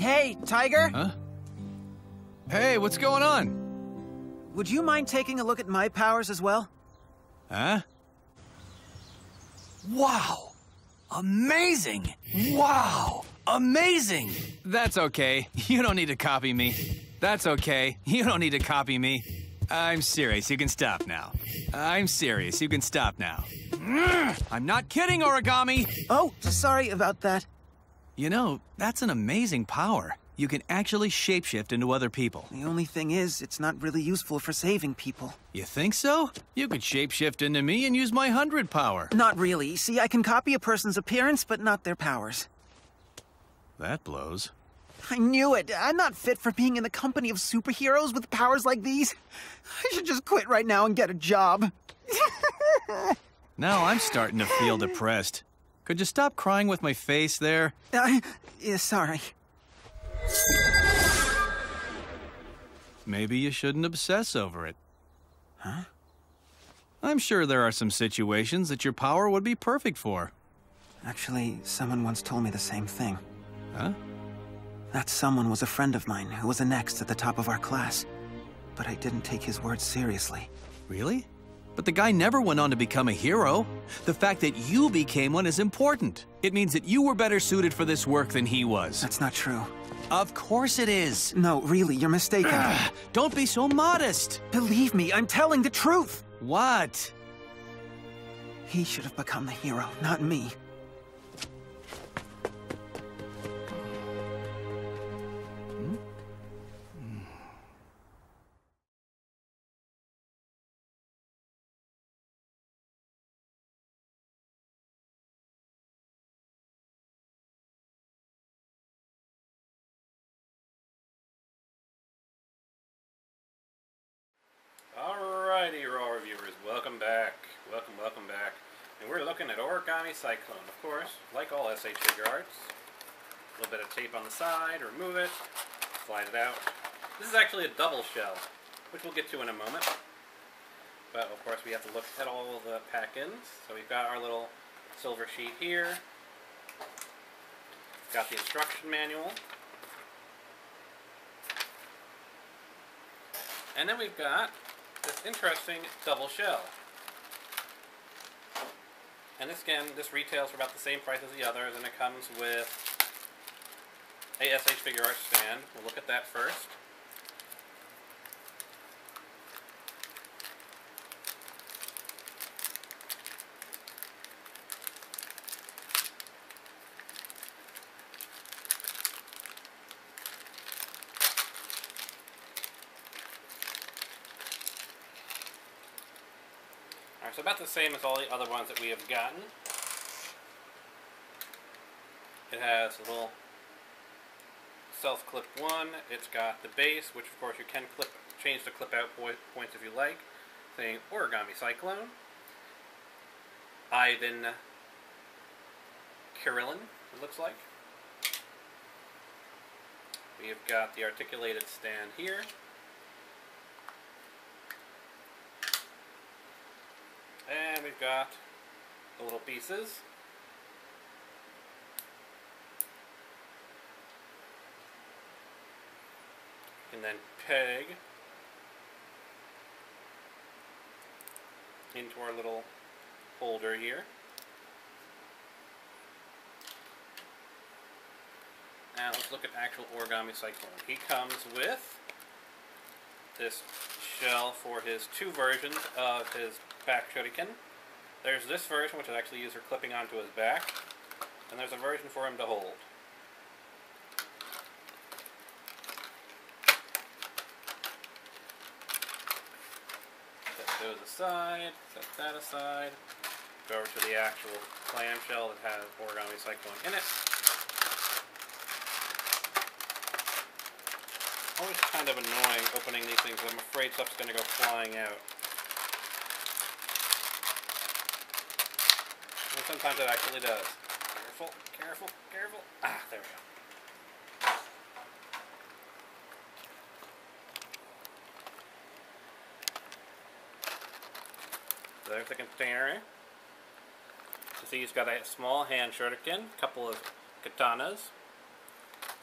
Hey, Tiger! Huh? Hey, what's going on? Would you mind taking a look at my powers as well? Huh? Wow! Amazing! Wow! Amazing! That's okay. You don't need to copy me. That's okay. You don't need to copy me. I'm serious. You can stop now. I'm serious. You can stop now. I'm not kidding, Origami! Oh, sorry about that. You know, that's an amazing power. You can actually shapeshift into other people. The only thing is, it's not really useful for saving people. You think so? You could shapeshift into me and use my 100 power. Not really. See, I can copy a person's appearance, but not their powers. That blows. I knew it. I'm not fit for being in the company of superheroes with powers like these. I should just quit right now and get a job. now I'm starting to feel depressed. Could you stop crying with my face there? Uh, yeah, sorry. Maybe you shouldn't obsess over it. Huh? I'm sure there are some situations that your power would be perfect for. Actually, someone once told me the same thing. Huh? That someone was a friend of mine who was a next at the top of our class. But I didn't take his words seriously. Really? But the guy never went on to become a hero. The fact that you became one is important. It means that you were better suited for this work than he was. That's not true. Of course it is. No, really, you're mistaken. Ah, don't be so modest. Believe me, I'm telling the truth. What? He should have become the hero, not me. Welcome, welcome back. And we're looking at Origami Cyclone, of course, like all SH Figuarts. A little bit of tape on the side, remove it, slide it out. This is actually a double shell, which we'll get to in a moment. But of course we have to look at all the pack-ins. So we've got our little silver sheet here. Got the instruction manual. And then we've got this interesting double shell. And this again, this retails for about the same price as the others, and it comes with a SH Figuarts stand. We'll look at that first. Alright, so about the same as all the other ones that we have gotten. It has a little self-clip one. It's got the base, which of course you can clip, change the clip out po points if you like. Saying Origami Cyclone. Ivan Karelin, uh, it looks like. We have got the articulated stand here. And we've got the little pieces. And then peg into our little holder here. Now let's look at actual Origami Cyclone. He comes with this shell for his two versions of his back shuriken. There's this version, which is actually used for clipping onto his back, and there's a version for him to hold. Set those aside, set that aside, go over to the actual clamshell that has Origami Cyclone in it. Always kind of annoying opening these things, I'm afraid stuff's going to go flying out. And sometimes it actually does. Careful, careful, careful. Ah, there we go. There's the container. See he's got a small hand shuriken, a couple of katanas.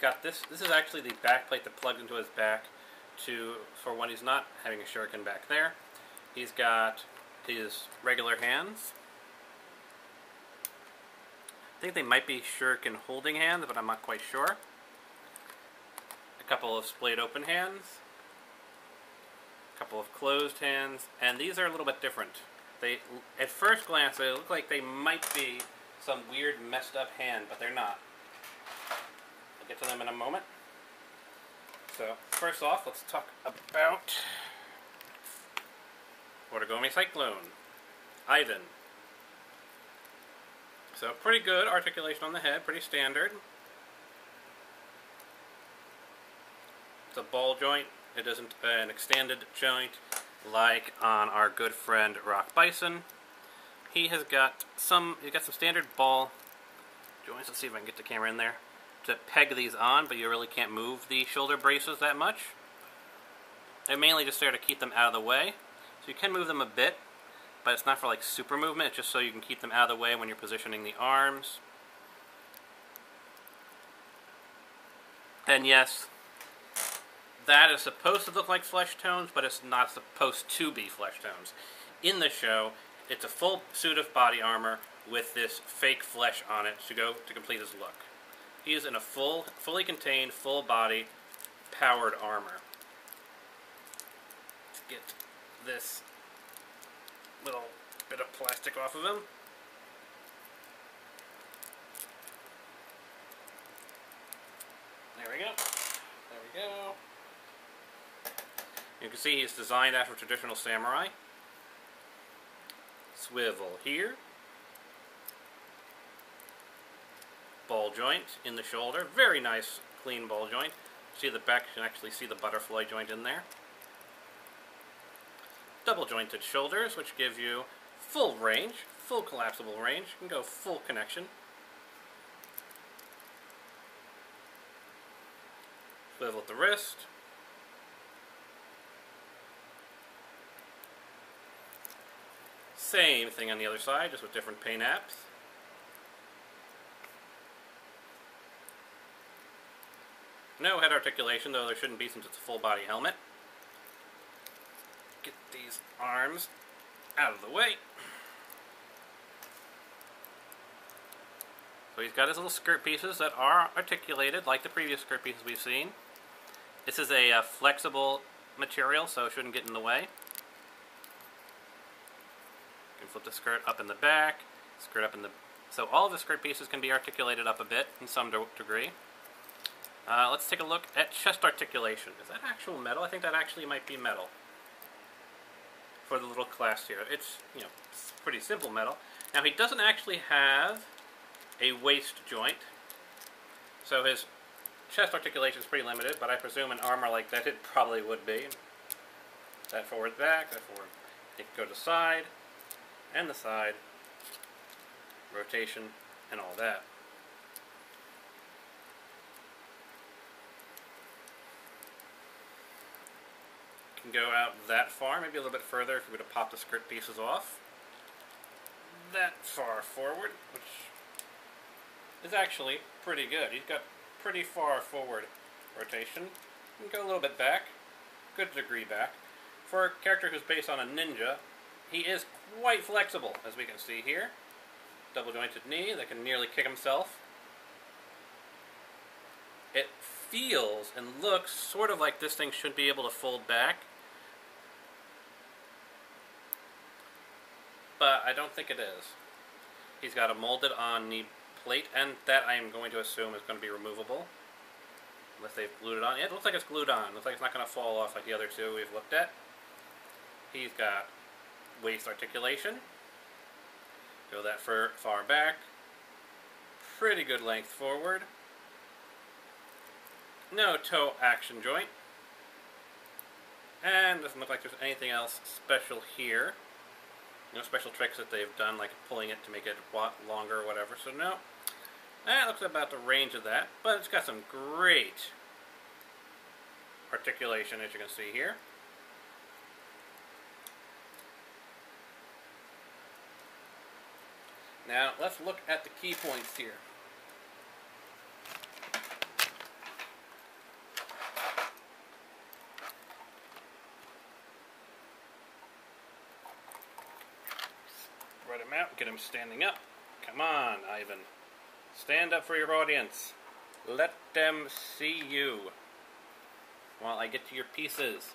Got this. This is actually the back plate that plugs into his back to for when he's not having a shuriken back there. He's got his regular hands. I think they might be shuriken holding hands, but I'm not quite sure. A couple of splayed open hands. A couple of closed hands. And these are a little bit different. They, At first glance, they look like they might be some weird messed up hand, but they're not. Get to them in a moment. So, first off, let's talk about Origami Cyclone. Ivan. So, pretty good articulation on the head, pretty standard. It's a ball joint. It isn't an extended joint like on our good friend Rock Bison. He has got some, he's got some standard ball joints. Let's see if I can get the camera in there to peg these on, but you really can't move the shoulder braces that much. They're mainly just there to keep them out of the way. So you can move them a bit, but it's not for like super movement, it's just so you can keep them out of the way when you're positioning the arms. And yes, that is supposed to look like flesh tones, but it's not supposed to be flesh tones. In the show, it's a full suit of body armor with this fake flesh on it to go to complete his look. He is in a full, fully contained, full body, powered armor. Let's get this little bit of plastic off of him. There we go. There we go. You can see he's designed after traditional samurai. Swivel here. Ball joint in the shoulder. Very nice, clean ball joint. See the back, you can actually see the butterfly joint in there. Double jointed shoulders, which give you full range, full collapsible range. You can go full connection. Swivel at the wrist. Same thing on the other side, just with different paint apps. No head articulation, though there shouldn't be since it's a full body helmet. Get these arms out of the way. So he's got his little skirt pieces that are articulated like the previous skirt pieces we've seen. This is a uh, flexible material, so it shouldn't get in the way. You can flip the skirt up in the back, skirt up in the... So all of the skirt pieces can be articulated up a bit in some degree. Uh, let's take a look at chest articulation. Is that actual metal? I think that actually might be metal for the little clasp here. It's, you know, pretty simple metal. Now he doesn't actually have a waist joint, so his chest articulation is pretty limited, but I presume an armor like that it probably would be. That forward back, that forward. It can go to side, and the side, rotation, and all that. Can go out that far, maybe a little bit further if we were to pop the skirt pieces off. That far forward, which is actually pretty good. He's got pretty far forward rotation. You can go a little bit back, good degree back. For a character who's based on a ninja, he is quite flexible, as we can see here. Double jointed knee that can nearly kick himself. It feels and looks sort of like this thing should be able to fold back. But I don't think it is. He's got a molded on knee plate, and that I am going to assume is going to be removable. Unless they've glued it on. It looks like it's glued on. It looks like it's not going to fall off like the other two we've looked at. He's got waist articulation. Go that far, far back. Pretty good length forward. No toe action joint. And doesn't look like there's anything else special here no special tricks that they've done, like pulling it to make it longer or whatever. So no, eh, that looks about the range of that, but it's got some great articulation, as you can see here. Now, let's look at the key points here. Get him standing up. Come on, Ivan. Stand up for your audience. Let them see you while I get to your pieces.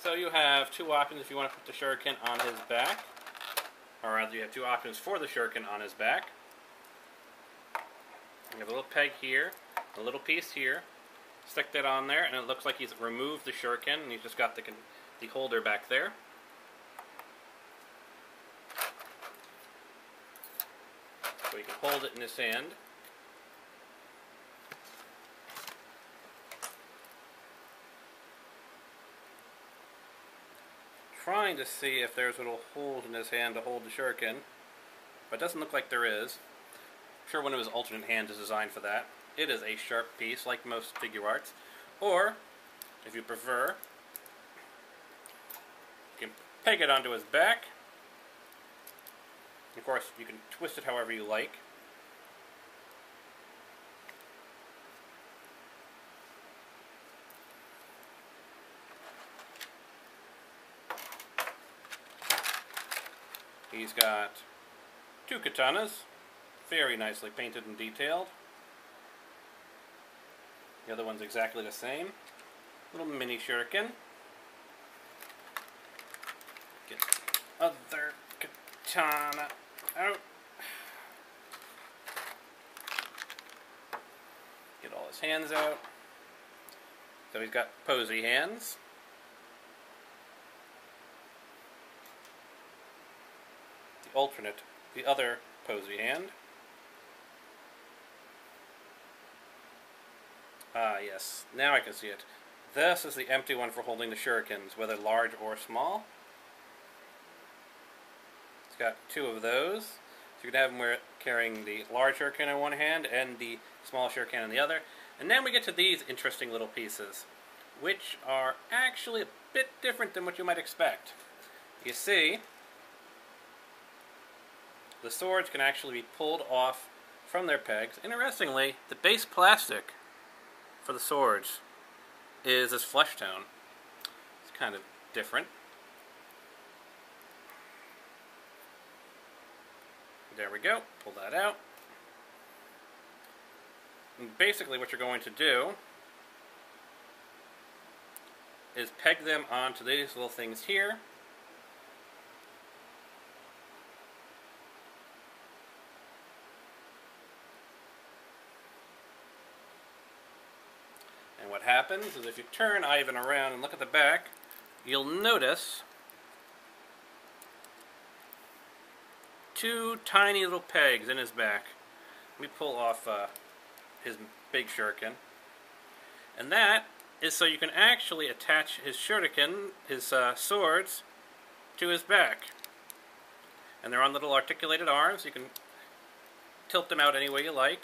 So you have two options if you want to put the shuriken on his back. Or rather, you have two options for the shuriken on his back. You have a little peg here, a little piece here. Stick that on there, and it looks like he's removed the shuriken, and he's just got the, the holder back there. Hold it in his hand. Trying to see if there's a little hold in his hand to hold the shuriken, but it doesn't look like there is. I'm sure one of his alternate hands is designed for that. It is a sharp piece, like most Figuarts. Or, if you prefer, you can peg it onto his back. Of course, you can twist it however you like. He's got two katanas, very nicely painted and detailed. The other one's exactly the same. Little mini shuriken. Get the other katana out. Get all his hands out. So he's got posy hands. Alternate, the other posy hand. Ah, yes. Now I can see it. This is the empty one for holding the shurikens, whether large or small. It's got two of those. So you can have them carrying the large shuriken in one hand and the small shuriken in the other. And then we get to these interesting little pieces, which are actually a bit different than what you might expect. You see, the swords can actually be pulled off from their pegs. Interestingly, the base plastic for the swords is this flesh tone. It's kind of different. There we go. Pull that out. And basically what you're going to do is peg them onto these little things here. And what happens is if you turn Ivan around and look at the back, you'll notice two tiny little pegs in his back. Let me pull off uh, his big shuriken. And that is so you can actually attach his shuriken, his uh, swords, to his back. And they're on little articulated arms. You can tilt them out any way you like.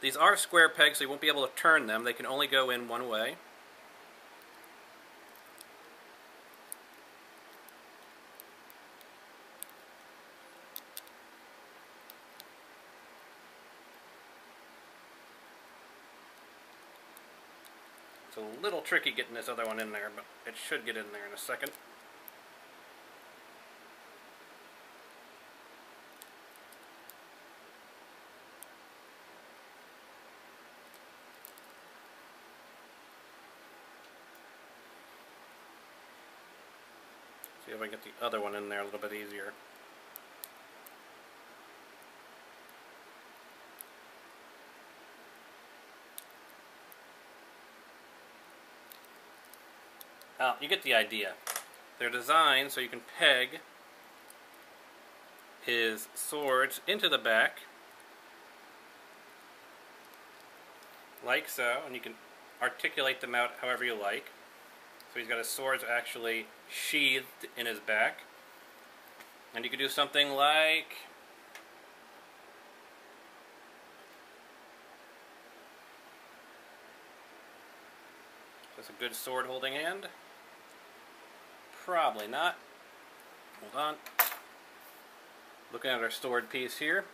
These are square pegs, so you won't be able to turn them. They can only go in one way. It's a little tricky getting this other one in there, but it should get in there in a second. See if I can get the other one in there a little bit easier. Uh, you get the idea. They're designed so you can peg his swords into the back, like so, and you can articulate them out however you like. So he's got his swords actually sheathed in his back. And you could do something like That's a good sword holding hand. Probably not. Hold on. Looking at our stored piece here,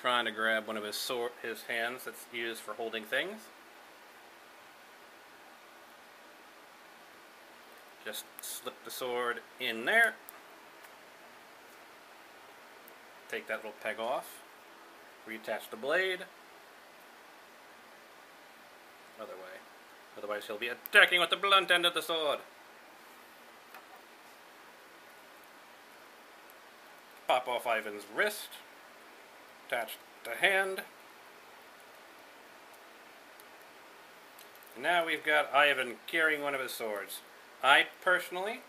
trying to grab one of his sword, his hands that's used for holding things. Just slip the sword in there. take that little peg off, reattach the blade. Other way. Otherwise he'll be attacking with the blunt end of the sword. Pop off Ivan's wrist. Attach the hand. And now we've got Ivan carrying one of his swords. I personally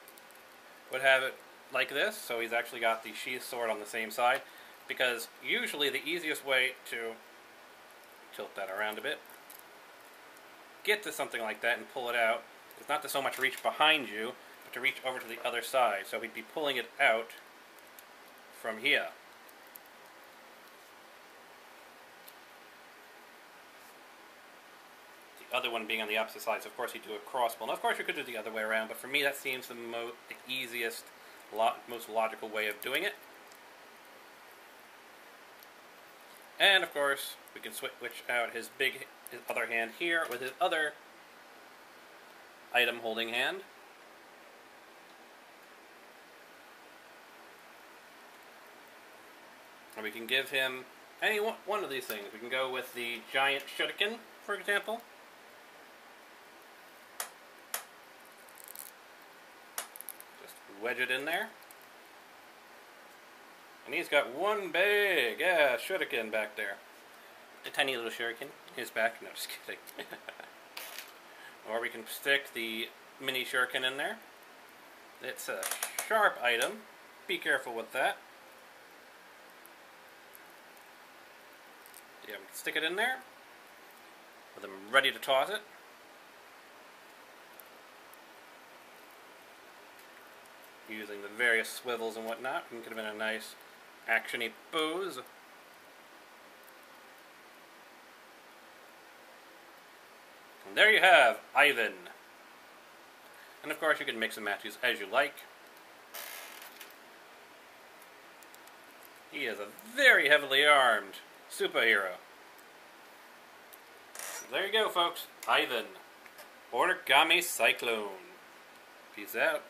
would have it like this, so he's actually got the sheath sword on the same side, because usually the easiest way to tilt that around a bit, get to something like that and pull it out, is not to so much reach behind you, but to reach over to the other side. So he'd be pulling it out from here. The other one being on the opposite side, so of course you do a crossbow. And of course you could do the other way around, but for me that seems the, mo the easiest, lo most logical way of doing it. And of course, we can switch out his big, his other hand here with his other item holding hand. And we can give him any one, of these things. We can go with the giant shuriken, for example. Just wedge it in there. And he's got one big, yeah, shuriken back there. A tiny little shuriken. His back, no, just kidding. or we can stick the mini shuriken in there. It's a sharp item. Be careful with that. Yeah, we can stick it in there. With them ready to toss it. Using the various swivels and whatnot, and could have been a nice actiony pose. And there you have Ivan. And of course you can mix and match these as you like. He is a very heavily armed superhero. So there you go, folks. Ivan. Origami Cyclone. Peace out.